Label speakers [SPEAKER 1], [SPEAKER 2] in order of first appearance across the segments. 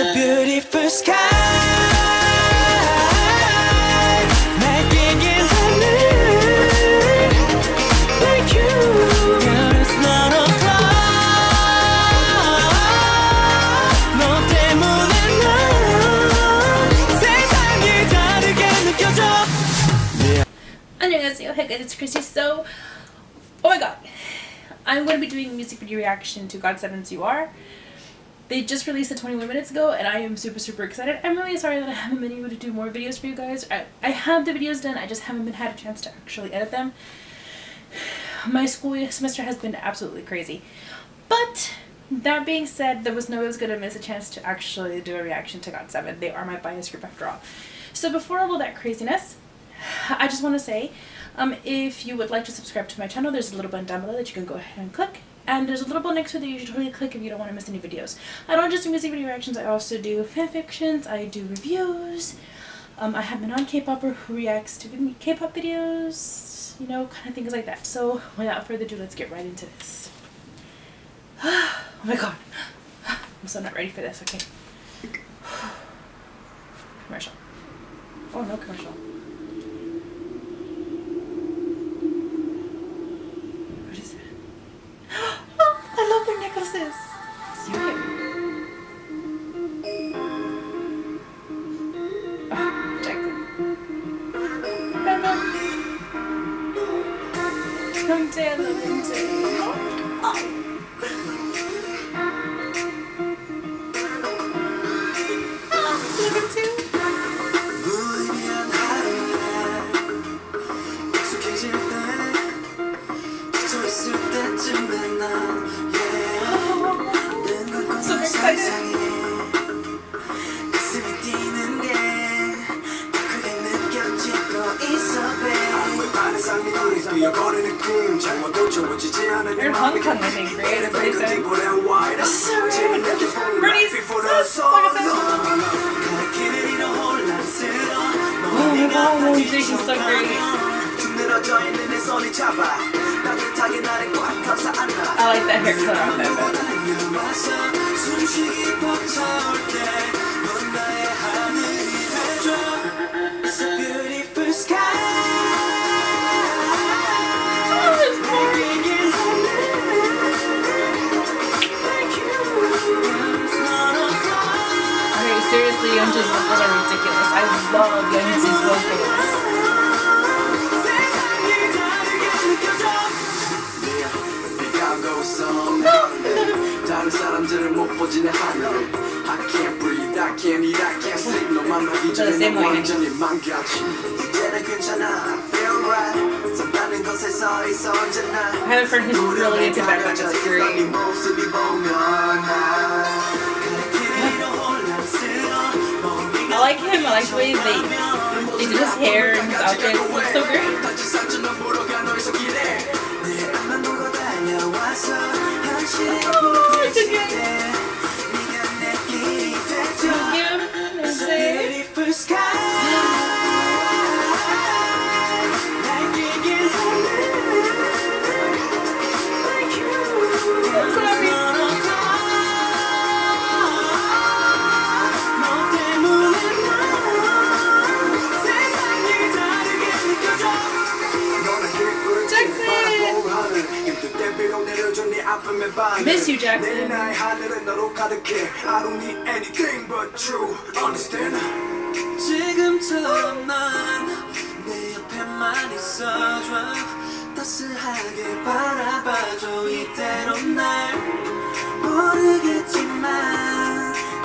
[SPEAKER 1] It's a beautiful sky.
[SPEAKER 2] 안녕하세요. Hey guys, it's Chrissy. So, oh my god, I'm going to be doing a music video reaction to GOT7's You Are. They just released it 21 minutes ago, and I am super super excited. I'm really sorry that I haven't been able to do more videos for you guys. I, I have the videos done, I just haven't been had a chance to actually edit them. My school semester has been absolutely crazy. But that being said, there was no way I was going to miss a chance to actually do a reaction to GOT7. They are my bias group after all. So before all that craziness, I just want to say, um, if you would like to subscribe to my channel, there's a little button down below that you can go ahead and click. And there's a little button next to it that you should totally click if you don't want to miss any videos. I don't just do music video reactions, I also do fanfictions, I do reviews. Um, I have been on K-Popper who reacts to K-pop videos, you know, kind of things like that. So without further ado, let's get right into this. oh my god. I'm so not ready for this, okay. Commercial. Oh, no commercial. Welcome to Ellington. Oh.
[SPEAKER 1] I'm
[SPEAKER 2] excited. I like that haircut on that
[SPEAKER 1] 너만 하기 전에
[SPEAKER 2] 쌤
[SPEAKER 1] 넌
[SPEAKER 2] 모양이.
[SPEAKER 1] 완전히 망가지 이제는 괜찮아 I feel right 선다는 것에 서 있어 언제나
[SPEAKER 2] I have a friend who's really into background. That's
[SPEAKER 1] 네
[SPEAKER 2] great.
[SPEAKER 1] 모습이 보면 나
[SPEAKER 2] I like him. I like the way they they do his hair and his outfits. It looks so great. Miss you, Jackson.
[SPEAKER 1] 나의 하늘은 너로 가득해 I don't need anything but you Understand? 지금처럼 난내 옆에만 있어줘 따스하게 바라봐줘 이대로 날 모르겠지만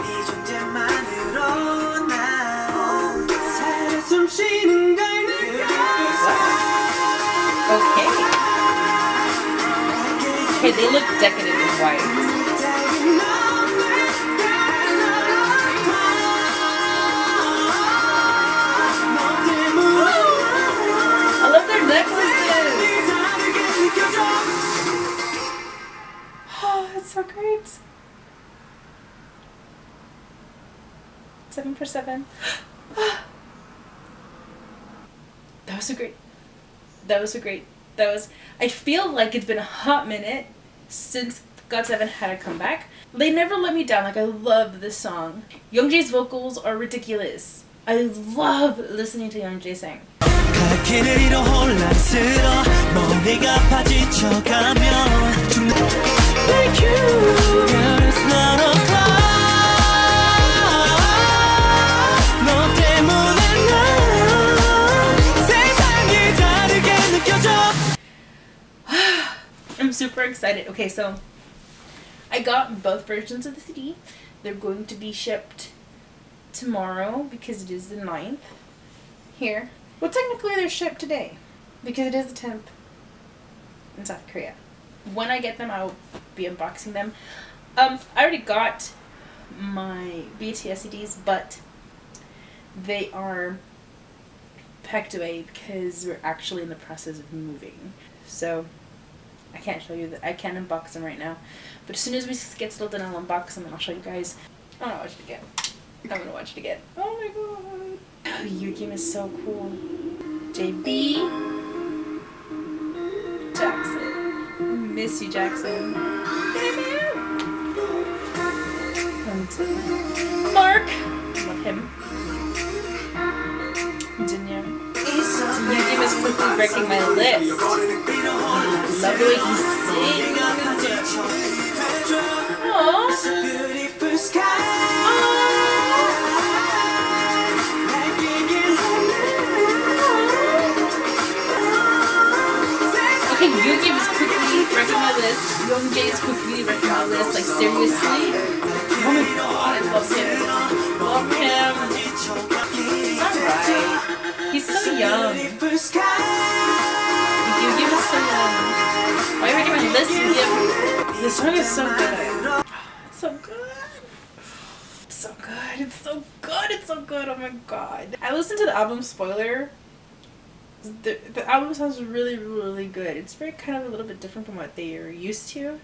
[SPEAKER 1] 네 존재만으로 난 살아 숨쉬는 걸 느껴
[SPEAKER 2] Okay. Okay, they look decadent in white. I love their necklaces. Oh, it's so great. Seven for seven. That was so great. That was so great. That was. I feel like it's been a hot minute since GOT7 had a comeback. They never let me down. Like, I love this song. Youngjae's vocals are ridiculous. I love listening to Youngjae sing. I'm super excited. Okay, so I got both versions of the CD. They're going to be shipped tomorrow because it is the 9th. Here. Well, technically they're shipped today because it is the 10th in South Korea. When I get them, I'll be unboxing them. Um, I already got my BTS CDs, but they are packed away because we're actually in the process of moving. So I can't show you that. I can't unbox them right now. But as soon as we get settled then I'll unbox them and I'll show you guys. I'm gonna watch it again. I'm gonna watch it again. Oh my god. Oh, Yugyeom is so cool. JB. Jackson. Miss you, Jackson. Mark. Love him. Is quickly breaking my lips. Love the way he sings. Aww. Okay, Yugyeom is quickly wrecking my list. Youngjae is quickly wrecking my list. Like seriously. Oh my god, I love him. Love him.
[SPEAKER 1] Sky
[SPEAKER 2] Yugyeom is so young. Why are you wrecking my list, Yugyeom? This song is so good. It's so good. It's so good. It's so good. It's so good. Oh my god. I listened to the album Spoiler. The, the album sounds really, really good. It's very kind of a little bit different from what they are used to.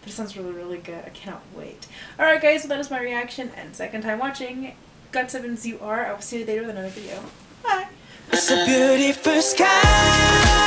[SPEAKER 2] But it sounds really, really good. I cannot wait. Alright guys, so that is my reaction and second time watching GOT7's You Are. I will see you later with another video.
[SPEAKER 1] It's a beautiful sky.